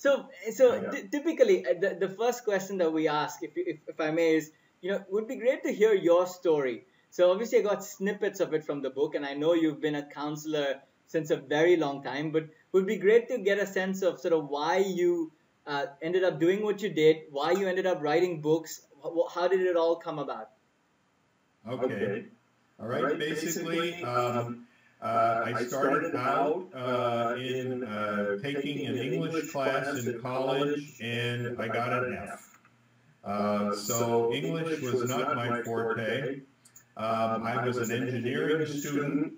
So, so t- typically, uh, the, the first question that we ask, if, if, if I may, is, you know, would be great to hear your story. So obviously, I got snippets of it from the book, and I know you've been a counselor since a very long time, but would be great to get a sense of sort of why you uh, ended up doing what you did, why you ended up writing books, how did it all come about? Okay. All right. Basically, um, uh, I started out uh, in uh, taking an English class in college, and I got an F. Uh, so English was not my forte. Um, I was an engineering student,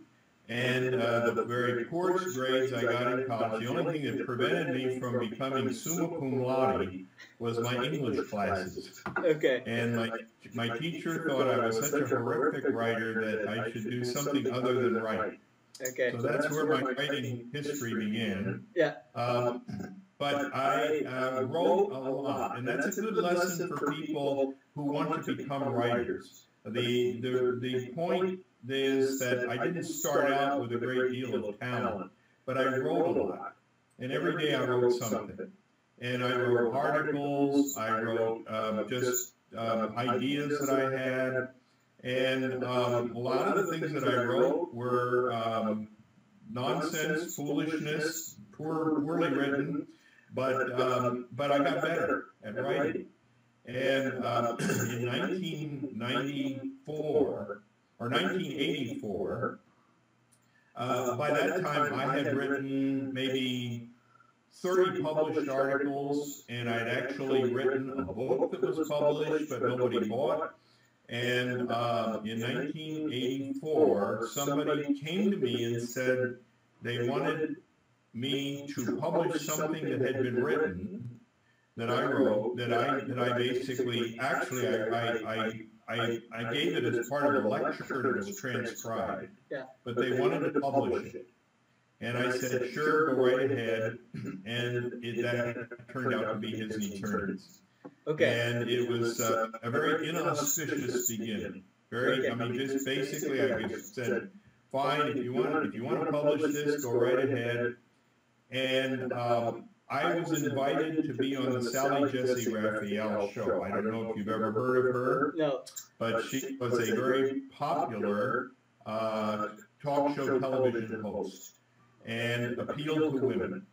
and uh, the very poorest grades I got in college, the only thing that prevented me from becoming summa cum laude was my English classes. Okay. And my, my teacher thought I was such a horrific writer that I should do something other than write. Okay. So that's where my writing history began. Yeah. Um, but I uh, wrote a lot, and that's a good lesson for people who want to become writers. The, the, the point is that I didn't start out with a great deal of talent, but I wrote a lot. And every day I wrote something. And I wrote articles, I wrote um, just um, ideas that I had, and um, a lot of the things that I wrote were um, nonsense, foolishness, poor, poorly written, but um, but I got better at writing. And uh, in 1994 or 1984, uh, by that time I had written maybe 30 published articles, and I'd actually written a book that was published, but nobody bought. And uh, in 1984, somebody came to me and said they wanted me to publish something that had been written that I wrote, that I that I basically actually I I, I, I gave it as part of a lecture that was transcribed. But they wanted to publish it. And I said, sure, go right ahead. And it, that turned out to be His Needs, Her Needs. Okay. And it was uh, a very inauspicious beginning. Very, I mean, just basically, I just said, fine, if you want, if you want to publish this, go right ahead. And um, I was invited to be on the Sally Jessy Raphael show. I don't know if you've ever heard of her, No. but she was a very popular uh, talk show television host and appealed to women.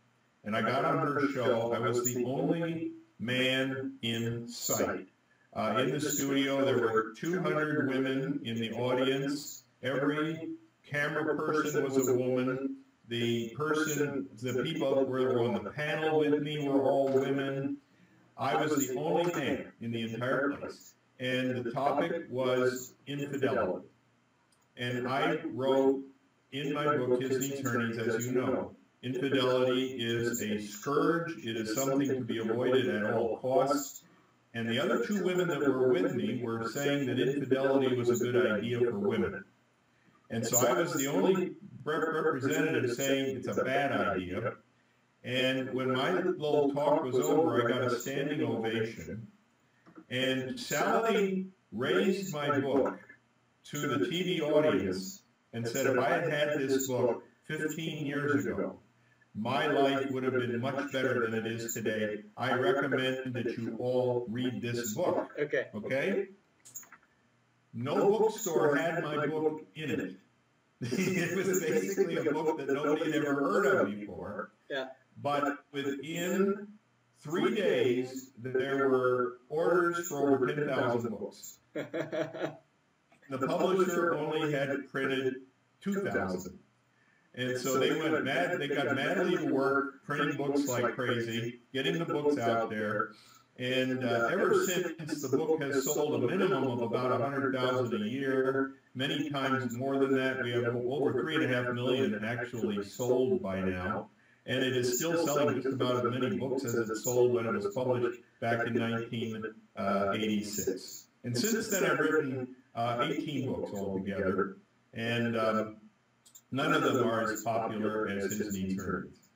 And I got on her show. I was the only man in sight. Uh, in the studio, there were 200 women in the audience. Every camera person was a woman. The person, the people who were on the panel with me were all women. I was the only man in the entire place. And the topic was infidelity. And I wrote in my book, His Needs, Her Needs, as you know, infidelity is a scourge. It is something to be avoided at all costs. And the other two women that were with me were saying that infidelity was a good idea for women. And so I was the only representative saying it's a bad idea. And when my little talk was over, I got a standing ovation. And Sally raised my book to the TV audience and said, if I had had this book 15 years ago, my life would have been much better than it is today. I recommend that you all read this book. Okay. Okay? No bookstore had my book in it. it was basically a book that nobody had ever heard of before. Yeah. But within three days, there were orders for over 10,000 books. The publisher only had printed 2,000. And so they went mad, they got madly to work printing books like crazy, getting the books out there. And uh, ever since, the book has sold a minimum of about 100,000 a year, many times more than that. We have over three and a half million actually sold by now. And it is still selling just about as many books as it sold when it was published back in 1986. And since then, I've written uh, 18 books altogether, and um, none of them are as popular as His Needs, Her Needs.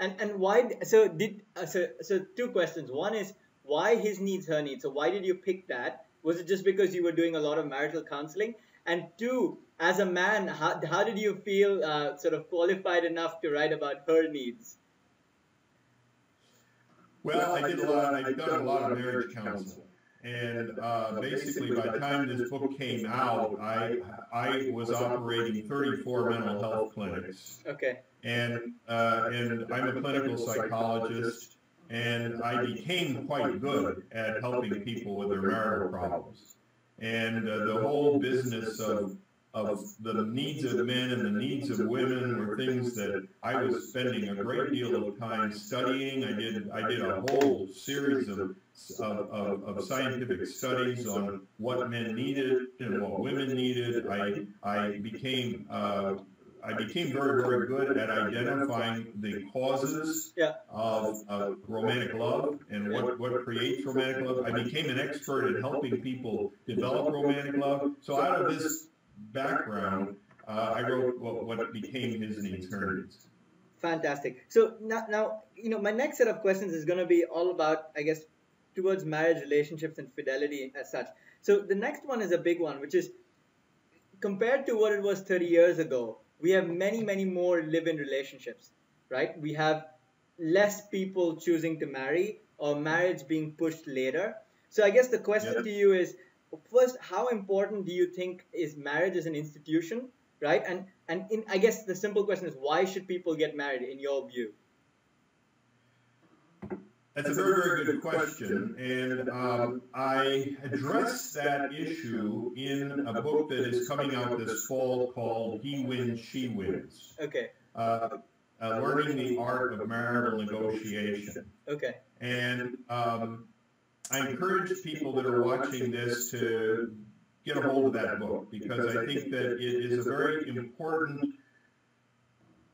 And and why? So did uh, so so two questions. One is why his needs, her needs. So why did you pick that? Was it just because you were doing a lot of marital counseling? And two, as a man, how how did you feel uh, sort of qualified enough to write about her needs? Well, I did a lot. I've done a lot of marriage counseling, and uh, basically, by the time this book came out, I I was operating 34 mental health clinics, Okay. and uh, and I'm a clinical psychologist, and I became quite good at helping people with their marital problems, and uh, the whole business of of the needs of men and the needs of women were things that I was spending a great deal of time studying. I did I did a whole series of of, of, of scientific studies on what men needed and what women needed. I I became uh, I became very very good at identifying the causes Yeah. of, of romantic love and what, what creates romantic love. I became an expert at helping people develop romantic love. So out of this background, uh, I wrote what, what became his needs, her. Fantastic. So now, now, you know, my next set of questions is going to be all about, I guess, towards marriage relationships and fidelity as such. So the next one is a big one, which is compared to what it was 30 years ago, we have many, many more live-in relationships, right? We have less people choosing to marry or marriage being pushed later. So I guess the question Yeah. to you is, first, how important do you think is marriage as an institution, right? And and in, I guess the simple question is, why should people get married in your view? That's a very, very good question, and um, I addressed that issue in a book that is coming out this fall called He Wins, She Wins, Okay, uh, uh, Learning the Art of Marital Negotiation. okay, And um, I encourage people that are watching this to get a hold of that book because I think that it is a very important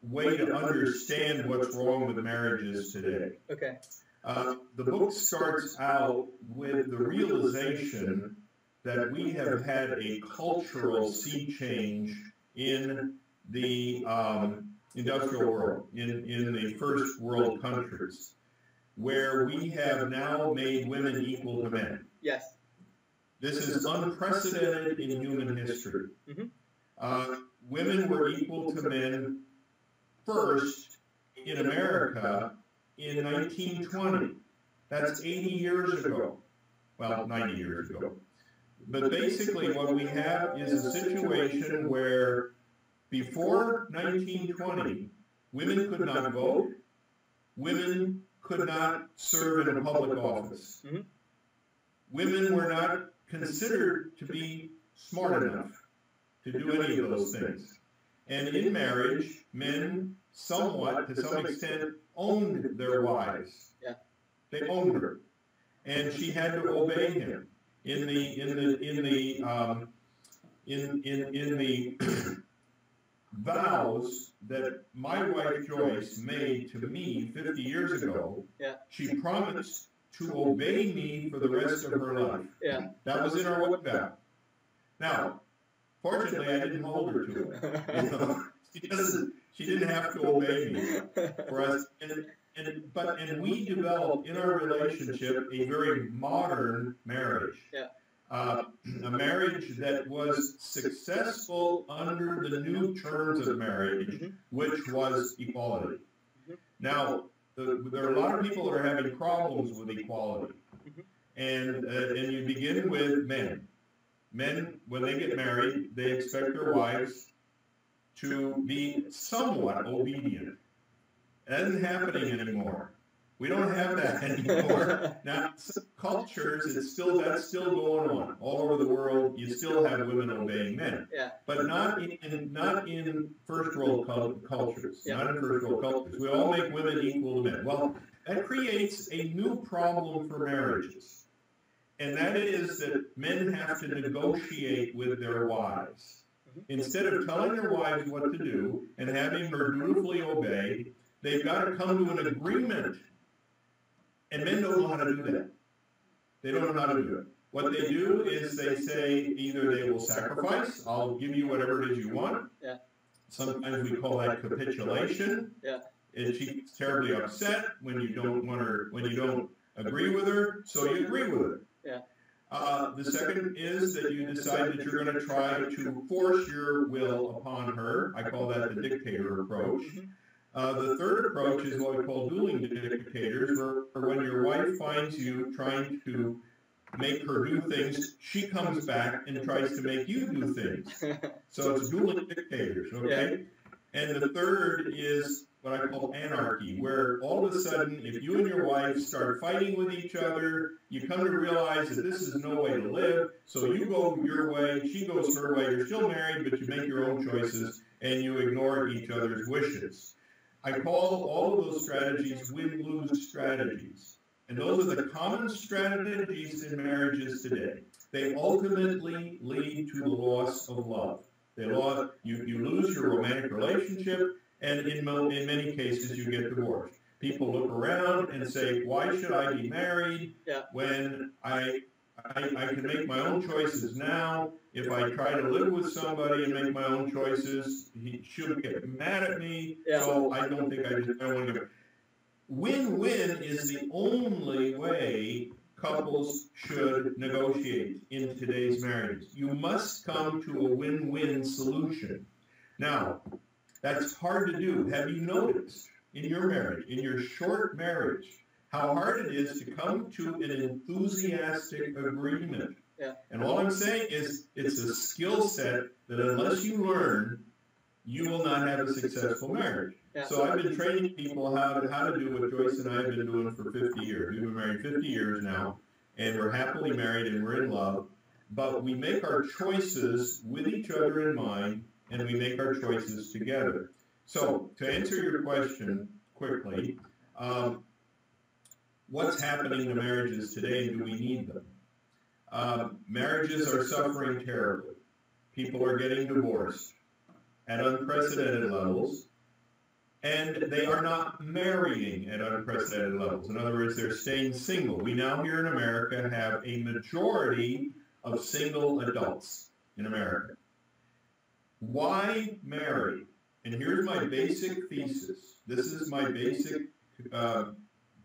way to understand what's wrong with marriages today. okay, Uh, the book starts out with the realization that we have had a cultural sea change in the um, industrial world, in, in the first world countries, where we have now made women equal to men. yes, This is unprecedented in human history. Mhm. Uh, women were equal to men first in America in 1920. That's 80 years ago. Well, 90 years ago. But basically, what we have is a situation where before 1920, women could not vote, women could not serve in a public office. Mhm. Women were not considered to be smart enough to do any of those things. And in marriage, men somewhat, to some extent, owned their wives. Yeah. They owned her, and she had to obey him. In the in the in the um, in in in the vows that my wife Joyce made to me 50 years ago, Yeah. she promised to obey me for the rest of her life. yeah, That was in our wedding vow. Now, fortunately, I didn't hold her to it. You know, she doesn't. She didn't have to obey me for us. And, and but and we developed in our relationship a very modern marriage. Yeah. Uh, a marriage that was successful under the new terms of marriage, Mhm. which was equality. Mhm. Now, the, there are a lot of people that are having problems with equality, Mhm. and uh, and you begin with men. Men, when they get married, they expect their wives to be somewhat obedient. That isn't happening anymore. We don't have that anymore. Now, cultures, it's still that's still going on all over the world. You still have women obeying men, Yeah. but not in, in not in first world cultures. Yeah. Not in first world cultures. We all make women equal to men. Well, that creates a new problem for marriages, and that is that men have to negotiate with their wives. Instead of telling their wives what to do and having her dutifully obey, they've got to come to an agreement. And men don't know how to do that. They don't know how to do it. What they do is they say either they will sacrifice, I'll give you whatever it is you want. Yeah. Sometimes we call that capitulation. Yeah. And she's terribly upset when you don't want her, when you don't agree with her, so you agree with her. Yeah. Uh, the second is that you decide that you're going to try to force your will upon her. I call that the dictator approach. Mhm. Uh, the third approach is what we call dueling dictators, where, where when your wife finds you trying to make her do things, she comes back and tries to make you do things. So it's dueling dictators, okay? And the third is what I call anarchy, where all of a sudden, if you and your wife start fighting with each other, you come to realize that this is no way to live. So you go your way, she goes her way. You're still married, but you make your own choices and you ignore each other's wishes. I call all of those strategies win-lose strategies. And those are the common strategies in marriages today. They ultimately lead to the loss of love. They lost, you, you lose your romantic relationship, and in, in many cases, you get divorced. People look around and say, why should I be married Yeah. when I, I, I can make my own choices now? If I try to live with somebody and make my own choices, he should get mad at me. Yeah. So I don't think I, just, I want to. Win-win is the only way couples should negotiate in today's marriages. You must come to a win-win solution. Now, that's hard to do. Have you noticed in your marriage, in your short marriage, how hard it is to come to an enthusiastic agreement? Yeah. And all I'm saying is it's a skill set that unless you learn, you will not have a successful marriage. Yeah. So I've been training people how to, how to do what Joyce and I have been doing for 50 years. We've been married 50 years now, and we're happily married and we're in love. But we make our choices with each other in mind, and we make our choices together. So to answer your question quickly, um, what's happening to marriages today, and do we need them? Um, marriages are suffering terribly. People are getting divorced at unprecedented levels and they are not marrying at unprecedented levels. In other words, they're staying single. We now here in America have a majority of single adults in America. Why marry? And here's my basic thesis. This is my basic uh,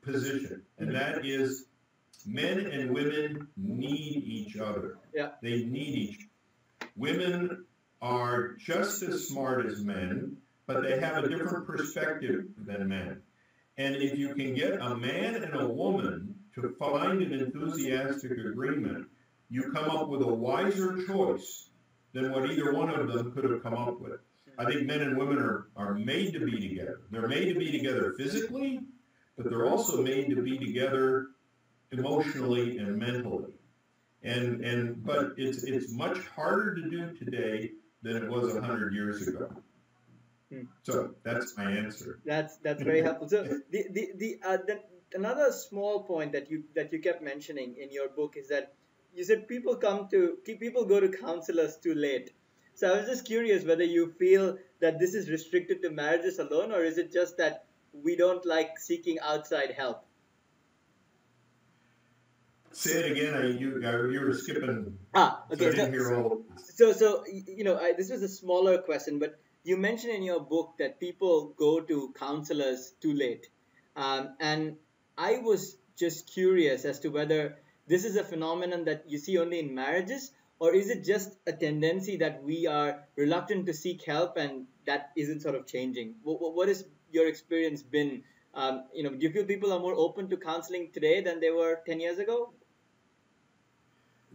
position, and that is men and women need each other. Yeah. They need each. Women are just as smart as men but they have a different perspective than men. And if you can get a man and a woman to find an enthusiastic agreement, you come up with a wiser choice than what either one of them could have come up with. I think men and women are, are made to be together. They're made to be together physically, but they're also made to be together emotionally and mentally. And, and but it's, it's much harder to do today than it was 100 years ago. Hmm. So that's my answer. That's that's very helpful. So the the, the, uh, the another small point that you that you kept mentioning in your book is that you said people come to people go to counselors too late. So I was just curious whether you feel that this is restricted to marriages alone, or is it just that we don't like seeking outside help? Say it again. I, you you were skipping. Ah, So okay. So, all. so, so you know, I, this was a smaller question, but you mentioned in your book that people go to counselors too late, um, and I was just curious as to whether this is a phenomenon that you see only in marriages, or is it just a tendency that we are reluctant to seek help and that isn't sort of changing? What, what has your experience been? Um, you know, do you feel people are more open to counseling today than they were ten years ago?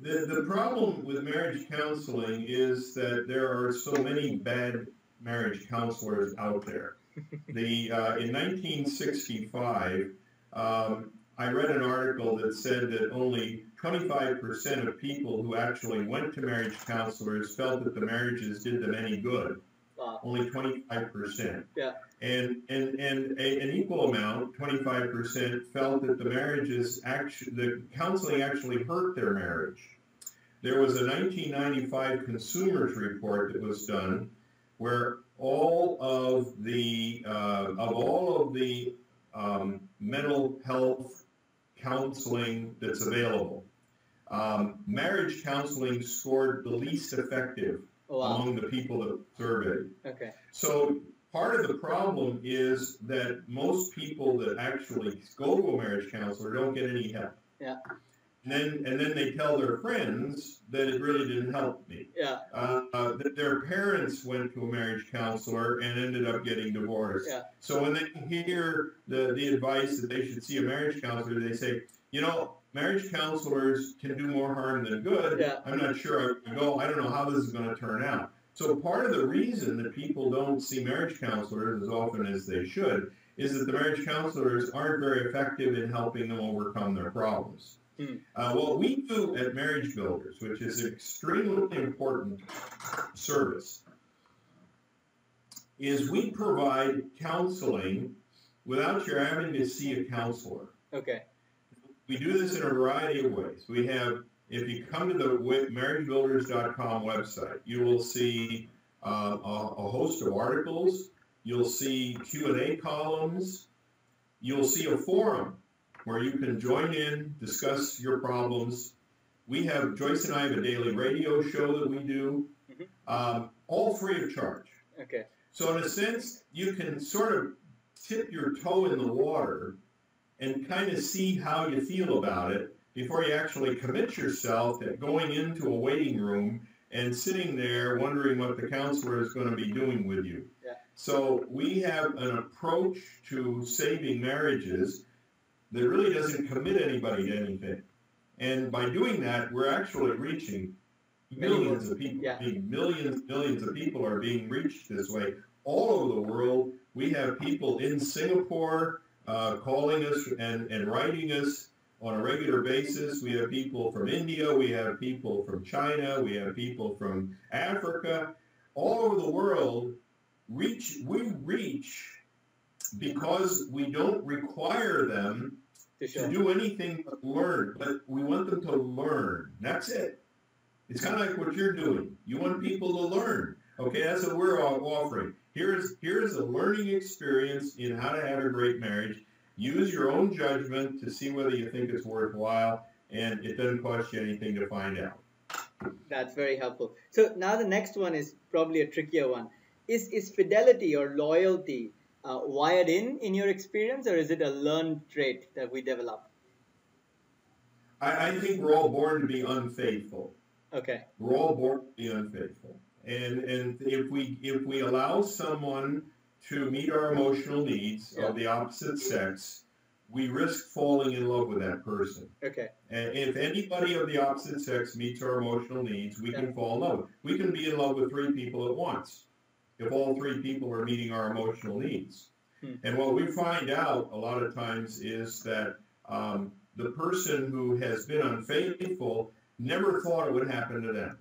The, the problem with marriage counseling is that there are so many bad marriage counselors out there. The uh, in 1965, um, I read an article that said that only 25% of people who actually went to marriage counselors felt that the marriages did them any good. Wow. Only 25%. Yeah. And and and a, an equal amount, 25%, felt that the marriages actually the counseling actually hurt their marriage. There was a 1995 consumers report that was done where all of the uh, of all of the um, mental health counseling that's available, um, marriage counseling scored the least effective Oh, wow. among the people that surveyed. Okay. So part of the problem is that most people that actually go to a marriage counselor don't get any help. Yeah. And then and then they tell their friends that it really didn't help me. Yeah. Uh, uh, that their parents went to a marriage counselor and ended up getting divorced. Yeah. So when they hear the, the advice that they should see a marriage counselor, they say, you know, marriage counselors can do more harm than good. Yeah. I'm not sure I go. I don't know how this is going to turn out. So part of the reason that people don't see marriage counselors as often as they should is that the marriage counselors aren't very effective in helping them overcome their problems. Uh, what we do at Marriage Builders, which is an extremely important service, is we provide counseling without your having to see a counselor. Okay. We do this in a variety of ways. We have, if you come to the marriagebuilders.com website, you will see uh, a, a host of articles. You'll see Q&A columns. You'll see a forum where you can join in, discuss your problems. We have, Joyce and I have a daily radio show that we do, Mhm. um, all free of charge. Okay. So in a sense, you can sort of tip your toe in the water and kind of see how you feel about it before you actually commit yourself to going into a waiting room and sitting there wondering what the counselor is going to be doing with you. Yeah. So we have an approach to saving marriages that really doesn't commit anybody to anything. And by doing that, we're actually reaching millions of people. Yeah. Millions, millions of people are being reached this way all over the world. We have people in Singapore uh, calling us and, and writing us on a regular basis. We have people from India. We have people from China. We have people from Africa. All over the world, reach we reach because we don't require them To to do anything but learn. But we want them to learn. That's it. It's kind of like what you're doing. You want people to learn. Okay, that's what we're all offering. Here's here's a learning experience in how to have a great marriage. Use your own judgment to see whether you think it's worthwhile, and it doesn't cost you anything to find out. That's very helpful. So now the next one is probably a trickier one. Is is fidelity or loyalty uh, wired in in your experience, or is it a learned trait that we develop? I, I think we're all born to be unfaithful. Okay. We're all born to be unfaithful. And and if we if we allow someone to meet our emotional needs Yeah. of the opposite sex, we risk falling in love with that person. Okay. And if anybody of the opposite sex meets our emotional needs, we can fall in love. We can be in love with three people at once if all three people are meeting our emotional needs. Hmm. And what we find out a lot of times is that um, the person who has been unfaithful never thought it would happen to them.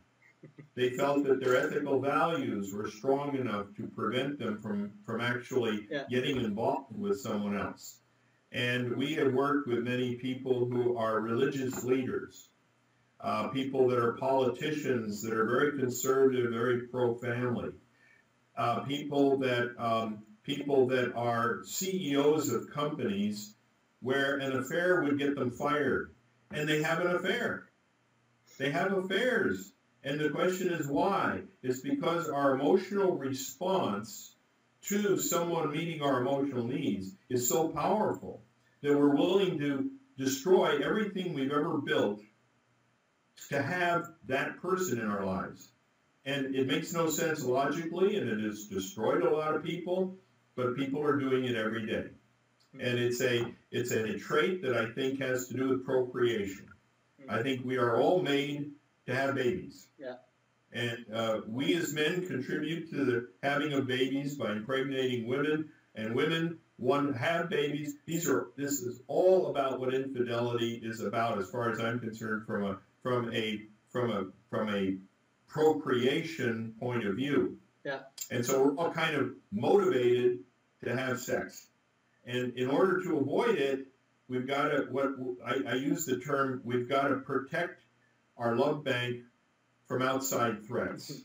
They felt that their ethical values were strong enough to prevent them from, from actually Yeah. getting involved with someone else. And we have worked with many people who are religious leaders, uh, people that are politicians that are very conservative, very pro-family, uh, people that um, people that are CEOs of companies where an affair would get them fired, and they have an affair. They have affairs, and the question is why? It's because our emotional response to someone meeting our emotional needs is so powerful that we're willing to destroy everything we've ever built to have that person in our lives. And it makes no sense logically, and it has destroyed a lot of people, but people are doing it every day. And it's a it's a trait that I think has to do with procreation. I think we are all made to have babies. Yeah. And uh, we as men contribute to the having of babies by impregnating women, and women one have babies. These are this is all about what infidelity is about, as far as I'm concerned, from a from a from a from a procreation point of view. Yeah. And so we're all kind of motivated to have sex, and in order to avoid it, we've got to what I, I use the term we've got to protect our love bank from outside threats.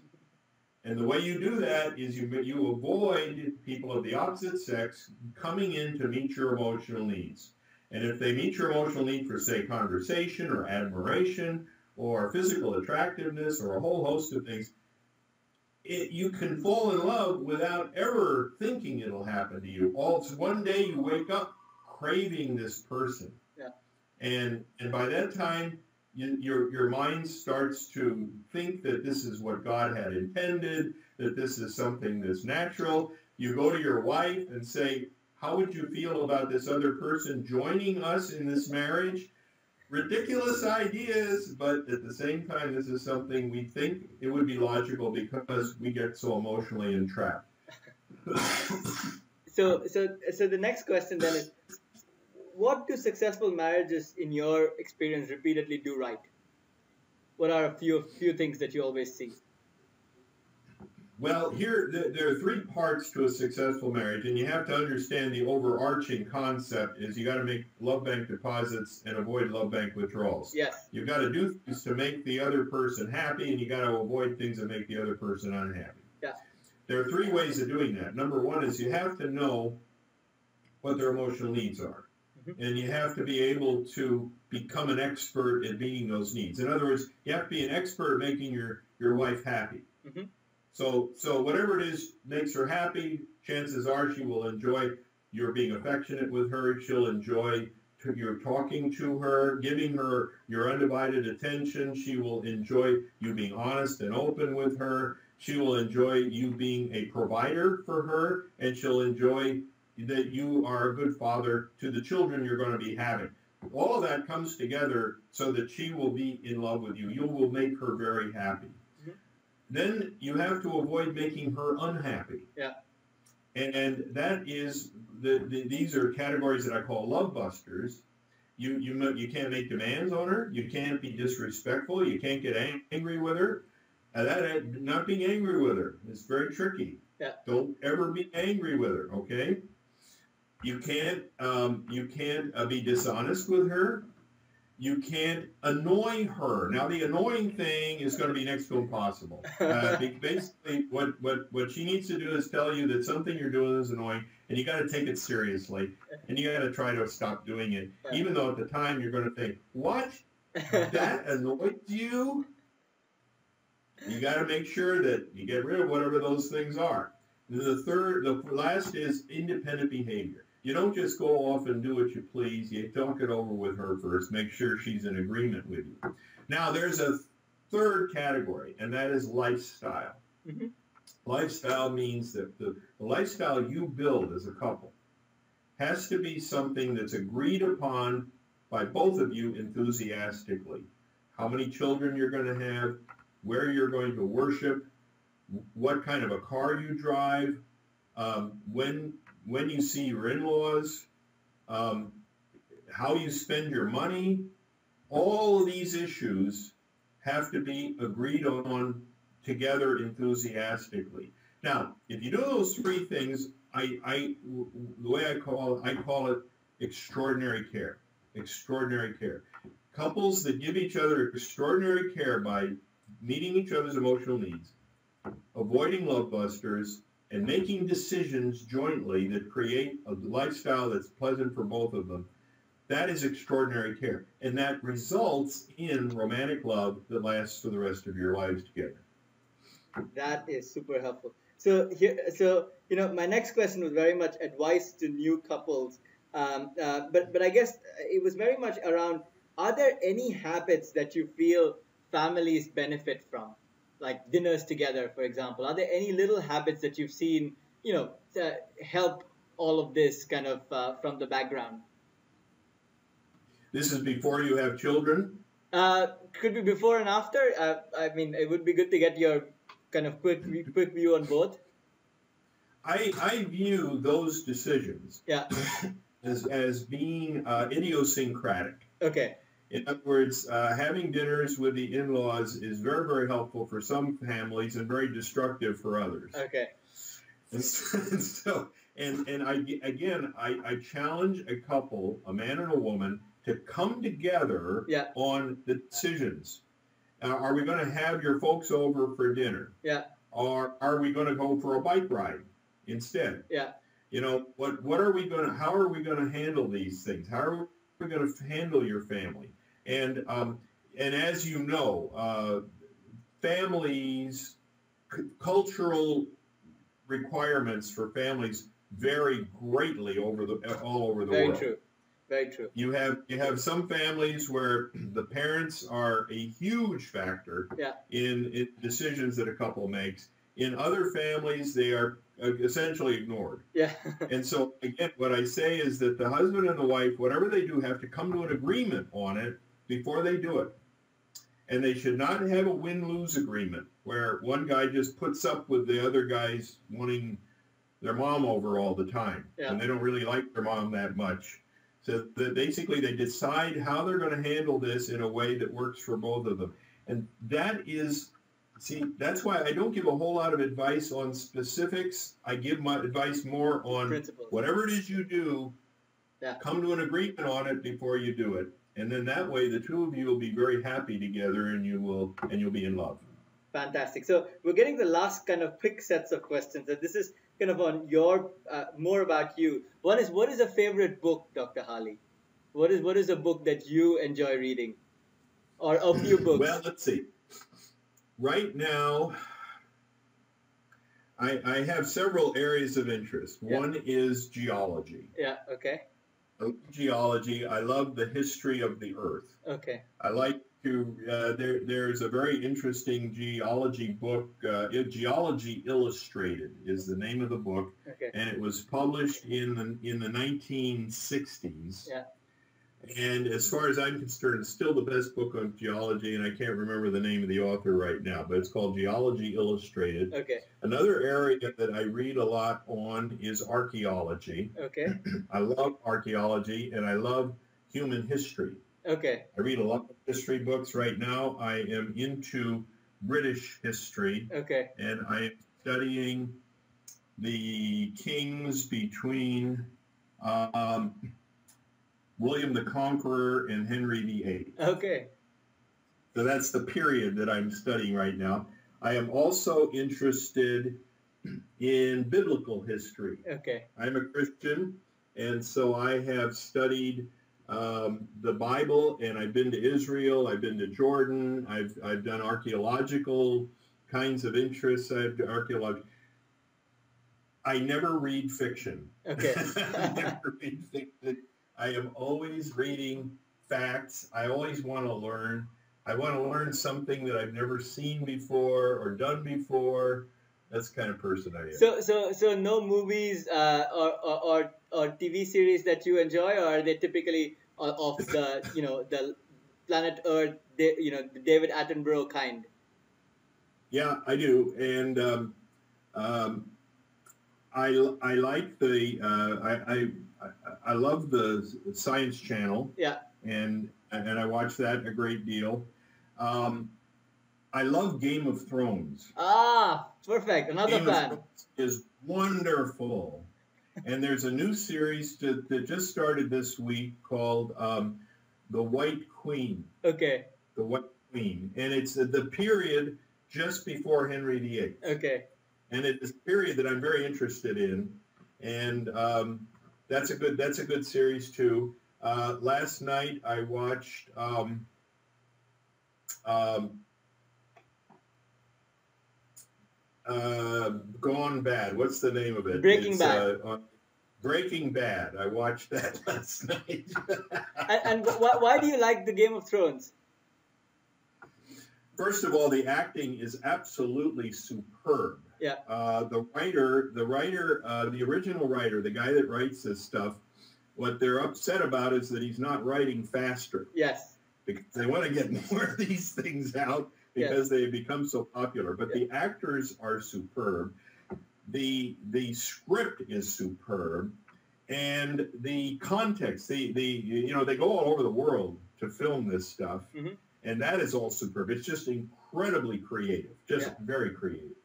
And the way you do that is you you avoid people of the opposite sex coming in to meet your emotional needs. And if they meet your emotional need for, say, conversation or admiration or physical attractiveness or a whole host of things, it, you can fall in love without ever thinking it'll happen to you. All it's one day you wake up craving this person. Yeah. And and by that time you, your your mind starts to think that this is what God had intended, that this is something that's natural. You go to your wife and say, "How would you feel about this other person joining us in this marriage?" Ridiculous ideas, but at the same time, this is something we think it would be logical because we get so emotionally entrapped. so, so, so the next question then is what do successful marriages, in your experience, repeatedly do right? What are a few few things that you always see? Well, here there are three parts to a successful marriage, and you have to understand the overarching concept is you got to make love bank deposits and avoid love bank withdrawals. Yes. You've got to do things to make the other person happy, and you got to avoid things that make the other person unhappy. Yeah. There are three ways of doing that. Number one is you have to know what their emotional needs are and you have to be able to become an expert at meeting those needs. In other words, you have to be an expert at making your, your wife happy. Mm-hmm. So, so whatever it is makes her happy, chances are she will enjoy your being affectionate with her. She'll enjoy your talking to her, giving her your undivided attention. She will enjoy you being honest and open with her. She will enjoy you being a provider for her, and she'll enjoy that you are a good father to the children you're going to be having. All of that comes together so that she will be in love with you. You will make her very happy. Then you have to avoid making her unhappy. Yeah. And that is the, the these are categories that I call love busters. You you you can't make demands on her. You can't be disrespectful. You can't get angry with her. And that not being angry with her is very tricky. Yeah. Don't ever be angry with her. Okay. You can't um, you can't uh, be dishonest with her. You can't annoy her. Now the annoying thing is going to be next to impossible. Uh, basically, what, what what she needs to do is tell you that something you're doing is annoying, and you got to take it seriously, and you got to try to stop doing it, even though at the time you're going to think, "What? That annoyed you?" You got to make sure that you get rid of whatever those things are. The third, the last is independent behavior. You don't just go off and do what you please. You talk it over with her first. Make sure she's in agreement with you. Now, there's a third category, and that is lifestyle. Mm-hmm. Lifestyle means that the, the lifestyle you build as a couple has to be something that's agreed upon by both of you enthusiastically. How many children you're going to have, where you're going to worship, what kind of a car you drive, um, when when you see your in-laws, um, how you spend your money, all of these issues have to be agreed on together enthusiastically. Now, if you do those three things, I, I the way I call it, I call it extraordinary care. Extraordinary care. Couples that give each other extraordinary care by meeting each other's emotional needs, avoiding love busters, and making decisions jointly that create a lifestyle that's pleasant for both of them, that is extraordinary care. And that results in romantic love that lasts for the rest of your lives together. That is super helpful. So here, so you know, my next question was very much advice to new couples. Um, uh, but but I guess it was very much around: Are there any habits that you feel families benefit from? Like dinners together, for example? Are there any little habits that you've seen, you know, help all of this kind of uh, from the background? This is before you have children. Uh, could be before and after. Uh, I mean, it would be good to get your kind of quick quick view on both. I I view those decisions. Yeah. as as being uh, idiosyncratic. Okay. In other words, uh, having dinners with the in-laws is very, very helpful for some families and very destructive for others. Okay. And so, and, so, and, and I, again, I, I challenge a couple, a man and a woman, to come together yeah. on the decisions. Uh, are we going to have your folks over for dinner? Yeah. Or are we going to go for a bike ride instead? Yeah. You know, what, what are we going to, how are we going to handle these things? How are we going to handle your family? And um, and as you know, uh, families, c- cultural requirements for families vary greatly over the all over the Very world. True. Very true. You have you have some families where the parents are a huge factor Yeah. in, in decisions that a couple makes. In other families, they are uh, essentially ignored. Yeah. And so again, what I say is that the husband and the wife, whatever they do, have to come to an agreement on it before they do it. And they should not have a win-lose agreement where one guy just puts up with the other guys wanting their mom over all the time, Yeah. and they don't really like their mom that much. So that basically, they decide how they're going to handle this in a way that works for both of them, and that is. See, that's why I don't give a whole lot of advice on specifics. I give my advice more on Principles. whatever it is you do, Yeah. come to an agreement on it before you do it. And then that way the two of you will be very happy together and you will and you'll be in love. Fantastic. So we're getting the last kind of quick sets of questions, and this is kind of on your uh, more about you. One is what is a favorite book, Dr. Harley? What is what is a book that you enjoy reading, or a few books? Well, let's see. Right now, I, I have several areas of interest. Yeah. One is geology. yeah. Okay. I love geology. I love the history of the Earth. Okay. I like to. Uh, there, there's a very interesting geology book. Uh, geology Illustrated is the name of the book, Okay. and it was published in the in the 1960s. Yeah. And as far as I'm concerned, it's still the best book on geology, and I can't remember the name of the author right now, but it's called Geology Illustrated. Okay. Another area that I read a lot on is archaeology. Okay. I love archaeology, and I love human history. Okay. I read a lot of history books right now. I am into British history, Okay. and I am studying the kings between um, William the Conqueror and Henry VIII. Okay. So that's the period that I'm studying right now. I am also interested in biblical history. Okay. I'm a Christian, and so I have studied um, the Bible, and I've been to Israel, I've been to Jordan, I've, I've done archaeological kinds of interests. I've done archaeological. I never read fiction. Okay. I never read fiction. I am always reading facts. I always want to learn. I want to learn something that I've never seen before or done before. That's the kind of person I am. So so so no movies uh, or, or or or TV series that you enjoy, or are they typically of the you know the planet Earth, you know the David Attenborough kind? Yeah, I do, and um, um, I I like the uh, I, I I love the Science Channel. Yeah. and and I watch that a great deal. Um, I love Game of Thrones. Ah, perfect. Another Game fan. Thrones is wonderful, and there's a new series that, that just started this week called um, The White Queen. Okay. The White Queen, and it's the period just before Henry VIII Okay. and it is a period that I'm very interested in, and um, that's a good that's a good series too. Uh, last night I watched um, um, uh, Gone Bad. What's the name of it? Breaking It's, Bad. Uh, Breaking Bad. I watched that last night. And, and why, why do you like the Game of Thrones? First of all, the acting is absolutely superb. Yeah. Uh, the writer, the writer, uh, the original writer, the guy that writes this stuff, what they're upset about is that he's not writing faster Yes. because they want to get more of these things out because they have become so popular. But the actors are superb. The the script is superb, and the context. The the you know they go all over the world to film this stuff, Mhm. and that is all superb. It's just incredibly creative, just Yeah. very creative.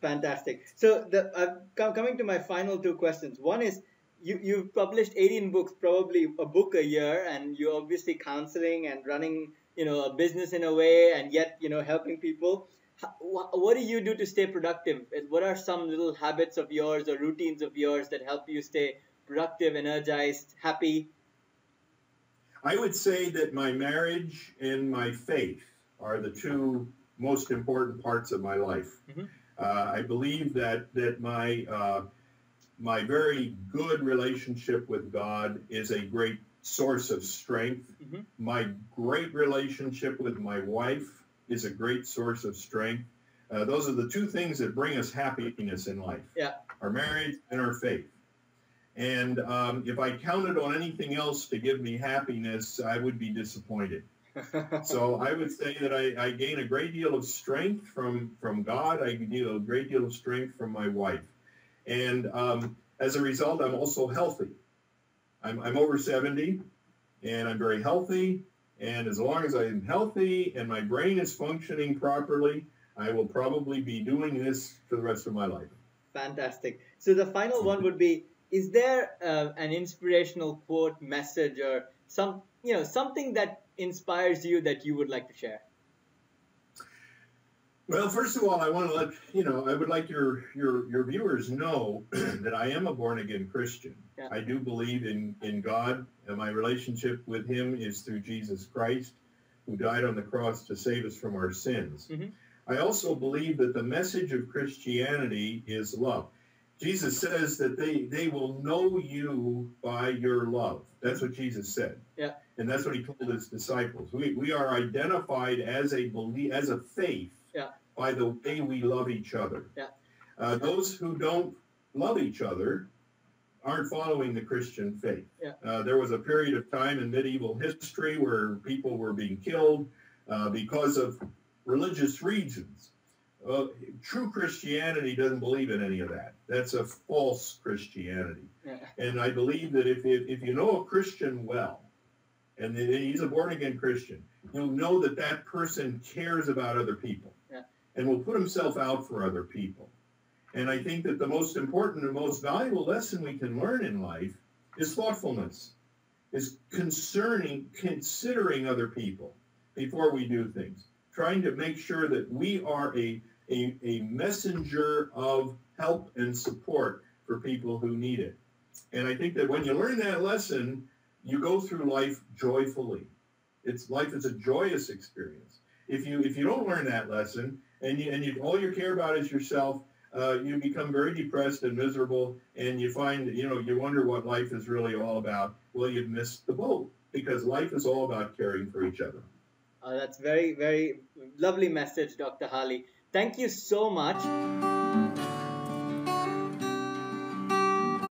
Fantastic. So the uh, com- coming to my final two questions. One is you you've published 18 books, probably a book a year, and you're obviously counseling and running you know a business in a way, and yet you know helping people. How, wha- what do you do to stay productive? What are some little habits of yours or routines of yours that help you stay productive, energized, happy? I would say that my marriage and my faith are the two most important parts of my life. Mhm. Uh, I believe that that my uh, my very good relationship with God is a great source of strength. Mhm. My great relationship with my wife is a great source of strength. Uh, those are the two things that bring us happiness in life. Yeah. Our marriage and our faith. And um, if I counted on anything else to give me happiness, I would be disappointed. So I would say that I, I gain a great deal of strength from from God. I gain a great deal of strength from my wife, and um, as a result, I'm also healthy. I'm, I'm over 70, and I'm very healthy. And as long as I'm healthy and my brain is functioning properly, I will probably be doing this for the rest of my life. Fantastic. So the final one would be: Is there uh, an inspirational quote, message, or some you know something that inspires you that you would like to share? Well, first of all, I want to let you know I would like your your your viewers know that I am a born again Christian. Yeah. I do believe in in God, and my relationship with Him is through Jesus Christ, who died on the cross to save us from our sins. Mhm. I also believe that the message of Christianity is love. Jesus says that they they will know you by your love. That's what Jesus said. Yeah. And that's what he told his disciples. We we are identified as a belief as a faith Yeah. by the way we love each other. Yeah. Uh, those who don't love each other aren't following the Christian faith. Yeah. Uh, there was a period of time in medieval history where people were being killed uh, because of religious reasons. Uh, true Christianity doesn't believe in any of that. That's a false Christianity. Yeah. And I believe that if, if, if you know a Christian well, and he's a born again Christian, you'll know that that person cares about other people Yeah. and will put himself out for other people. And I think that the most important and most valuable lesson we can learn in life is thoughtfulness, is concerning, considering other people before we do things, trying to make sure that we are a, a, a messenger of help and support for people who need it. And I think that when you learn that lesson, you go through life joyfully. It's life is a joyous experience. If you if you don't learn that lesson and you and you all you care about is yourself, uh, you become very depressed and miserable, and you find you know you wonder what life is really all about. Well, you've missed the boat because life is all about caring for each other. Uh, that's very, very lovely message, Dr. Harley. Thank you so much.